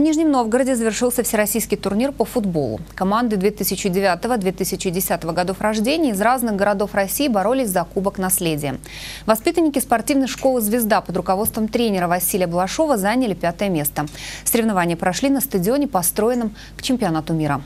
В Нижнем Новгороде завершился всероссийский турнир по футболу. Команды 2009-2010 годов рождения из разных городов России боролись за Кубок наследия. Воспитанники спортивной школы «Звезда» под руководством тренера Василия Балашова заняли пятое место. Соревнования прошли на стадионе, построенном к чемпионату мира.